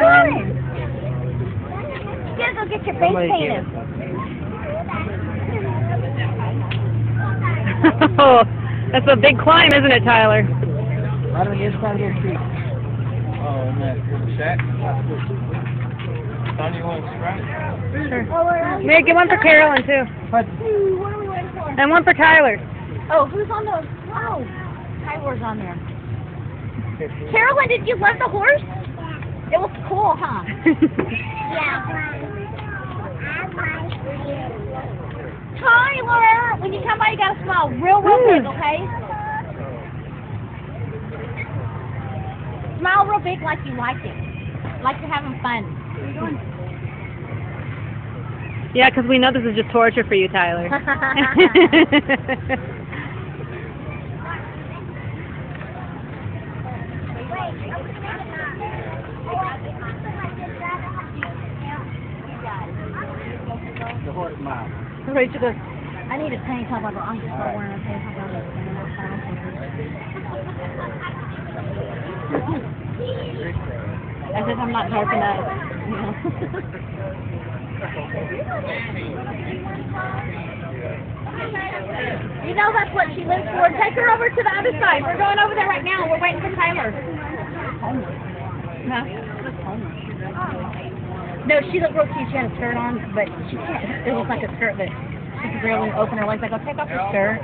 Fine. You gotta go get your face Somebody painted. oh, that's a big climb, isn't it, Tyler? Right on the inside of those trees. Oh, and that shack. You want to? Sure. We're on- Maybe get one for Carolyn too, But what are we waiting for? and one for Tyler. Oh, who's on the? Oh, Tyler's on there. Carolyn, did you love the horse? It was cool, huh? Yeah. Tyler, when you come by, you gotta smile real, real hmm. big, okay? Smile real big like you like it, like you're having fun. yeah, 'cause we know this is just torture for you, Tyler. the horse mile. Rachel goes, I need a tank top. I'm just not wearing a tank top. as if I'm not dark enough. You know? You know that's what she lives for. Take her over to the other side. We're going over there right now. We're waiting for Tyler. No. No, she looked real cute. She had a skirt on, but she can't. It was like a skirt, but she could barely open her legs. Like I go, take off your skirt.